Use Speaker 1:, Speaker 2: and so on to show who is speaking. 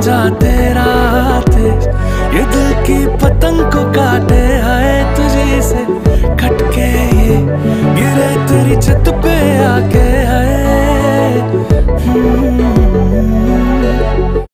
Speaker 1: जा तेरा हाथ ये दिल की पतंग को काटे है तुझे से खटके। ये गिरे तेरी छत पे आके है हम्म।